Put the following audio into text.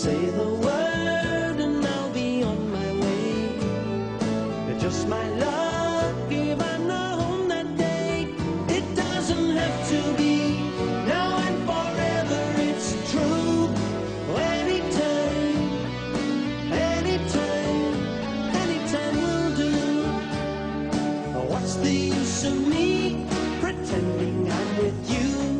Say the word and I'll be on my way. You're just my luck if I'm not home that day. It doesn't have to be now and forever. It's true. Anytime, anytime, anytime will do. What's the use of me pretending I'm with you?